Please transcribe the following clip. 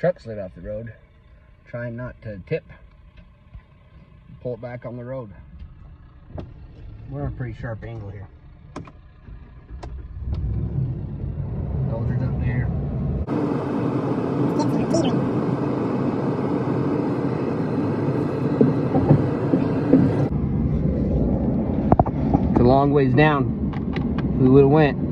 truck slid off the road. Trying not to tip. Pull it back on the road. We're on a pretty sharp angle here. Dolders up there. It's a long ways down. We would have went.